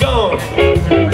Gone.